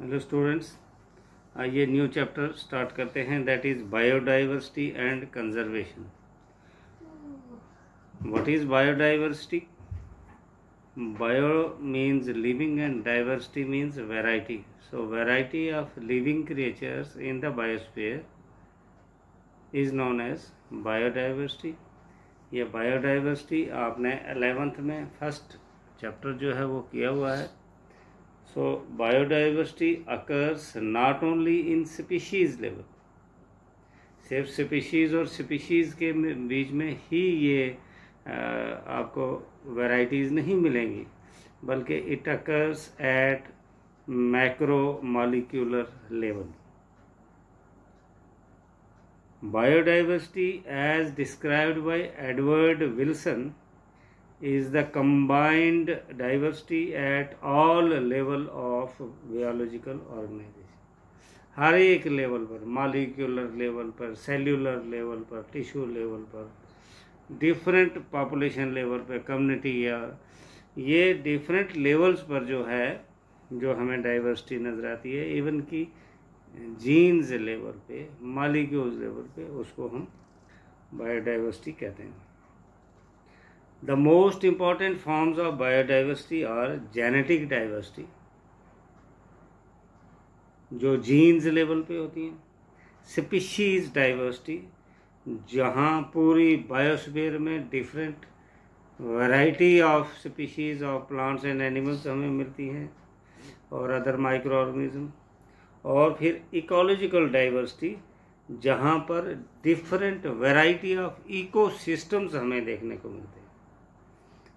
Hello students आइए new chapter start करते हैं. That is biodiversity and conservation what is biodiversity bio means living and diversity means variety so variety of living creatures in the biosphere is known as biodiversity ये biodiversity आपने eleventh में first chapter जो है वो किया हुआ है. So, biodiversity occurs not only in species level. सिर्फ़ स्पीशीज़ और स्पीशीज़ के बीच में ही ये आपको वैरायटीज़ नहीं मिलेंगी, बल्कि it occurs at macro molecular level biodiversity as described by Edward Wilson is the combined diversity at all level of biological organization. हर एक लेवल पर मालिक्यूलर लेवल पर सेल्यूलर लेवल पर टिश्यू लेवल पर डिफरेंट पॉपुलेशन लेवल पर community या, ये different levels पर जो है, जो हमें डाइवर्सिटी नज़र आती है इवन की जीन्स लेवल पे मालिक्यूल्स लेवल पे, उसको हम बायोडाइवर्सिटी कहते हैं। The most important forms of biodiversity are genetic diversity, जो जीन्स लेवल पे होती हैं स्पीशीज डाइवर्सिटी जहाँ पूरी बायोस्फीयर में different variety of species of plants and animals हमें मिलती हैं, और अदर माइक्रो ऑर्गेनिज्म और फिर इकोलॉजिकल डाइवर्सिटी जहाँ पर डिफरेंट वैरायटी ऑफ़ इकोसिस्टम्स हमें देखने को मिलते हैं।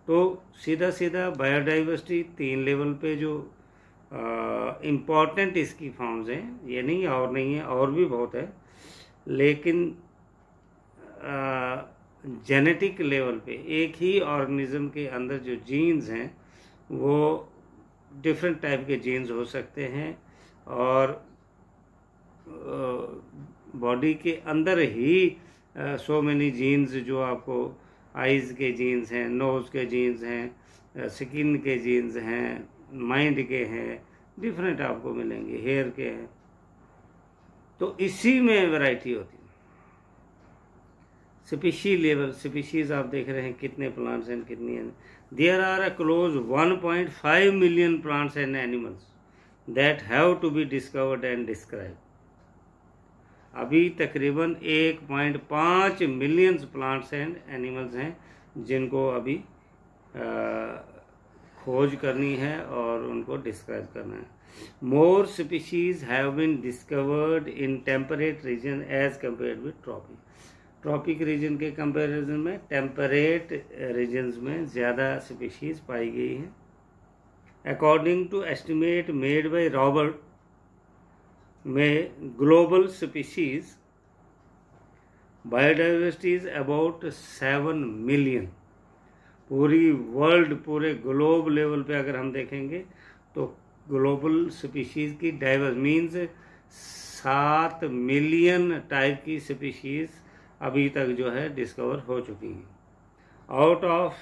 तो सीधा सीधा बायोडाइवर्सिटी तीन लेवल पे जो इंपॉर्टेंट इसकी फॉर्म्स हैं, ये नहीं और नहीं है, और भी बहुत है, लेकिन जेनेटिक लेवल पे, एक ही ऑर्गेनिज्म के अंदर जो जीन्स हैं, वो डिफरेंट टाइप के जीन्स हो सकते हैं, और बॉडी के अंदर ही सो मैनी जीन्स जो आपको आइज़ के जीन्स हैं, नोज़ के जीन्स हैं स्किन के जीन्स हैं, माइंड के हैं, डिफरेंट आपको मिलेंगे, हेयर के हैं। तो इसी में वैरायटी होती है। स्पीशी लेवल, स्पीशीज आप देख रहे हैं कितने प्लांट्स हैं, कितनी हैं। There are a close 1.5 million plants and animals that have to be discovered and describe अभी तकरीबन 1.5 मिलियंस प्लांट्स एंड एनिमल्स हैं जिनको अभी आ, खोज करनी है और उनको डिस्क्राइब करना है। More species have been discovered in temperate region as compare with tropic tropic region के कंपैरिजन में टेम्परेट रीजन्स में ज़्यादा स्पीशीज पाई गई हैं। According to estimate made by Robert में global species biodiversity is about seven million. पूरी world, पूरे ग्लोब लेवल पे अगर हम देखेंगे तो ग्लोबल स्पीशीज की डाइवर्स मीन्स सात मिलियन टाइप की स्पीशीज अभी तक जो है डिस्कवर हो चुकी हैं। Out of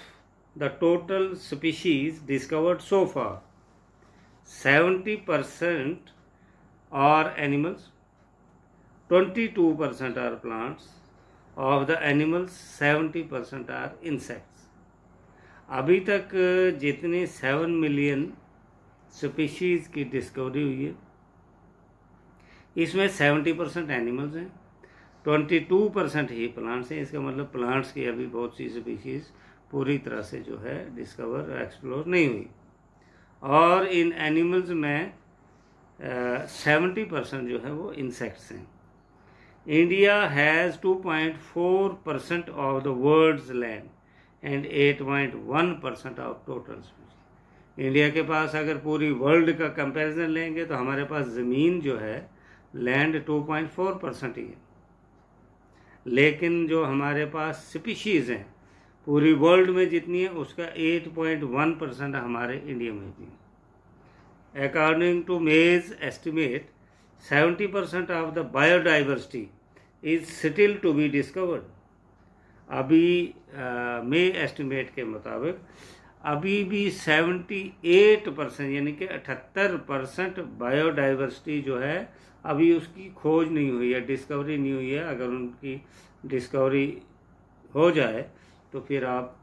the total species discovered so far seventy percent are animals. 22% are plants. Of the animals 70% are insects. अभी तक, जितने सेवन मिलियन स्पीशीज की डिस्कवरी हुई है, इसमें सेवेंटी परसेंट एनिमल्स हैं ट्वेंटी टू परसेंट ही प्लांट्स हैं। इसका मतलब प्लांट्स की अभी बहुत सी स्पीशीज पूरी तरह से जो है डिस्कवर एक्सप्लोर नहीं हुई। और इन एनिमल्स में सेवेंटी परसेंट जो है वो इंसेक्ट्स हैं। India has two point four percent of the world's land and eight point one percent of total India के पास अगर पूरी वर्ल्ड का कंपैरिजन लेंगे तो हमारे पास ज़मीन जो है land two point four percent ही है। लेकिन जो हमारे पास स्पीशीज़ हैं, पूरी वर्ल्ड में जितनी है, उसका एट पॉइंट वन परसेंट हमारे इंडिया में भी है। According to May's estimate, 70% of the biodiversity is still to be discovered. अभी मे एस्टिमेट के मुताबिक अभी भी 78 परसेंट यानी कि 78 परसेंट बायोडाइवर्सिटी जो है अभी उसकी खोज नहीं हुई है डिस्कवरी नहीं हुई है अगर उनकी डिस्कवरी हो जाए तो फिर आप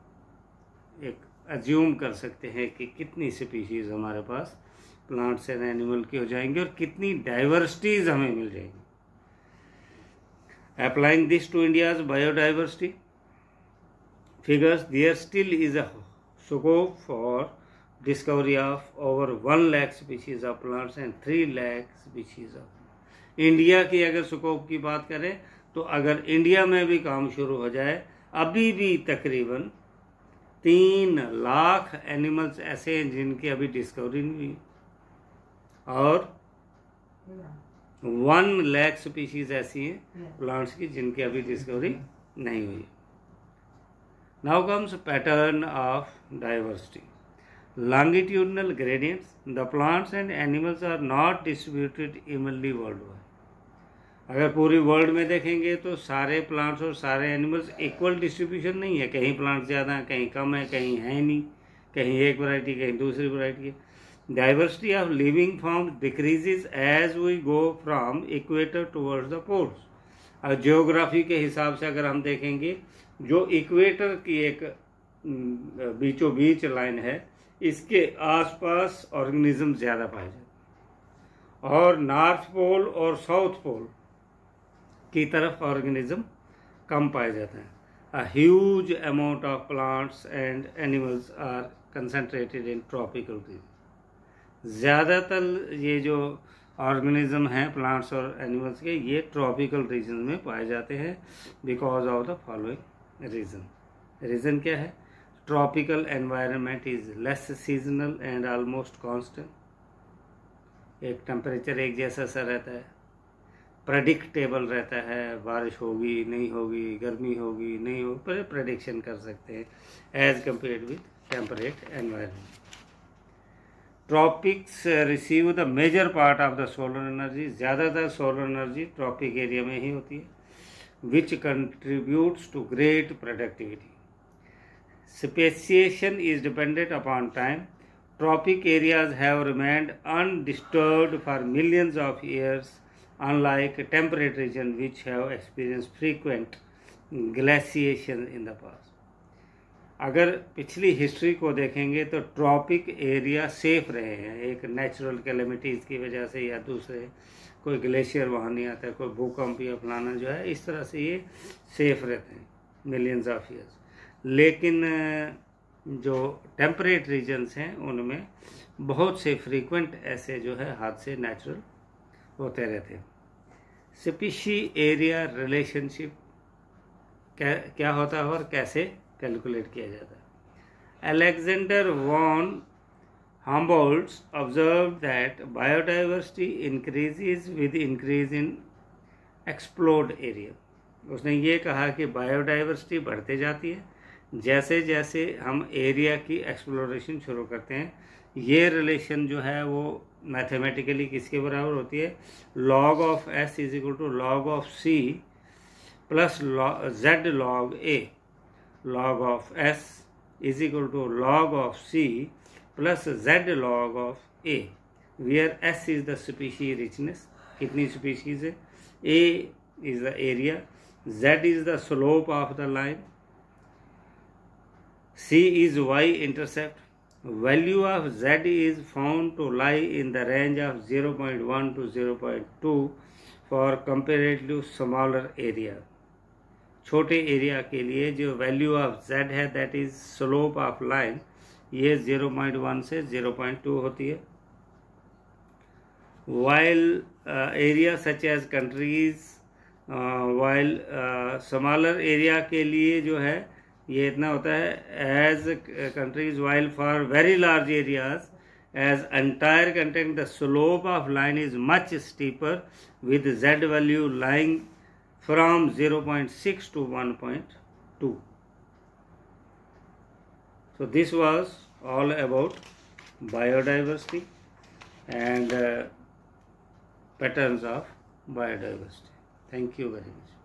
एक अज्यूम कर सकते हैं कि कितनी स्पीशीज़ हमारे पास प्लांट्स एंड एनिमल की हो जाएँगी और कितनी डाइवर्सिटीज़ हमें मिल जाएँगी। Applying this to India's biodiversity figures there still is a scope for discovery of over one lakh species of plants and three lakh species of India की अगर स्कोप की बात करें तो अगर इंडिया में भी काम शुरू हो जाए, अभी भी तकरीबन तीन लाख एनिमल्स ऐसे हैं जिनकी अभी डिस्कवरी नहीं हुई। और वन लैख स्पीशीज ऐसी हैं प्लांट्स की जिनकी अभी डिस्कवरी नहीं हुई Now comes pattern of diversity. Longitudinal gradients. The plants and animals are not distributed evenly worldwide. अगर पूरी वर्ल्ड में देखेंगे तो सारे प्लांट्स और सारे एनिमल्स इक्वल डिस्ट्रीब्यूशन नहीं है कहीं प्लांट्स ज़्यादा हैं कहीं कम है कहीं है नहीं कहीं एक वैरायटी कहीं दूसरी वैरायटी है diversity of living form decreases as we go from equator towards the poles और जियोग्राफी के हिसाब से अगर हम देखेंगे, जो इक्वेटर की एक बीचों बीच लाइन है, इसके आसपास ऑर्गेनिज्म ज़्यादा पाए जाते और नॉर्थ पोल और साउथ पोल की तरफ़ ऑर्गेनिज्म कम पाए जाते हैं। Huge amount of plants and animals are concentrated in tropical region ज़्यादातर ये जो ऑर्गेनिज्म हैं प्लांट्स और एनिमल्स के, ये ट्रॉपिकल रीजन में पाए जाते हैं because of the following reason reason क्या है? Tropical environment is less seasonal and almost constant एक टेम्परेचर एक जैसा सा रहता है। प्रडिक्टेबल रहता है। बारिश होगी, नहीं होगी, गर्मी होगी, नहीं होगी पर प्रडिक्शन कर सकते हैं as compare with temperate environment tropics receive the major part of the solar energy ज़्यादातर सोलर एनर्जी ट्रॉपिक एरिया में ही होती है which contributes to great productivity speciation is dependent upon time tropic areas have remained undisturb for millions of years unlike temperate region which have experience frequent glaciation in the past अगर पिछली history को देखेंगे तो tropic area safe रहे हैं। एक natural calamities की वजह से या दूसरे कोई ग्लेशियर वहाँ नहीं आता कोई भूकंप या फलाना जो है, इस तरह से ये सेफ़ रहते हैं मिलियंस ऑफ़ ईयर्स लेकिन जो टेम्परेट रीजन्स हैं, उनमें बहुत से फ्रीक्वेंट ऐसे जो है हादसे नेचुरल होते रहते हैं। स्पीशी एरिया रिलेशनशिप क्या क्या होता है और कैसे कैलकुलेट किया जाता है। Alexander von Humboldt observed that biodiversity increases with increase in explored area उसने ये कहा कि बायोडाइवर्सिटी बढ़ते जाती है। जैसे जैसे हम एरिया की एक्सप्लोरेशन शुरू करते हैं, ये रिलेशन जो है वो मैथमेटिकली किसके बराबर होती है? Log of S is equal to log of C plus Z log A log of s is equal to log of c plus z log of a. Where s is the species richness kitni species a is the area z is the slope of the line c is y intercept value of z is found to lie in the range of 0.1 to 0.2 for comparatively smaller area छोटे area के लिए जो value of Z है that is slope of line ये 0.1 से 0.2 होती है। While area such as countries while smaller area के लिए जो है, ये इतना होता है as countries while for very large areas as entire continent the slope of line is much steeper with Z value lying from 0.6 to 1.2. So this was all about biodiversity and uh, patterns of biodiversity. Thank you very much.